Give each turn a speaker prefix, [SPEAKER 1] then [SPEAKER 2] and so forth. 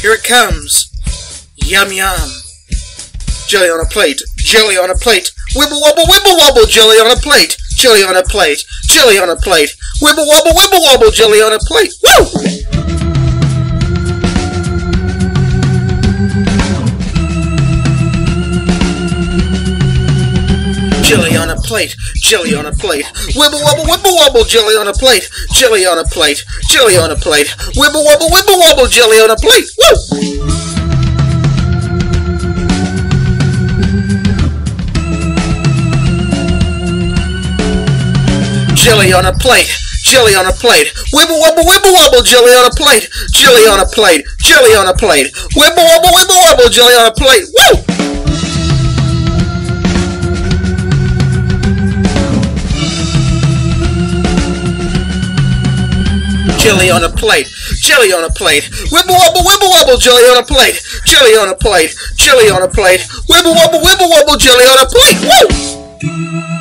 [SPEAKER 1] Here it comes. Yum yum. Jelly on a plate. Jelly on a plate. Wibble wobble wibble wobble. Jelly on a plate. Jelly on a plate. Jelly on a plate. Wibble wobble wibble wobble. Jelly on a plate. Woo! Jelly on a plate, jelly on a plate, wibble wobble wibble wobble, jelly on a plate, jelly on a plate, jelly on a plate, wibble wobble wibble wobble, jelly on a plate. Woo! Jelly on a plate, jelly on a plate, wibble wobble wibble wobble, jelly on a plate, jelly on a plate, jelly on a plate, wibble wobble wibble wobble, jelly on a plate. Woo! Jelly on a plate, jelly on a plate, wibble wobble wibble wobble, jelly on a plate, jelly on a plate, jelly on a plate, wibble wobble wibble wobble, jelly on a plate. Woo!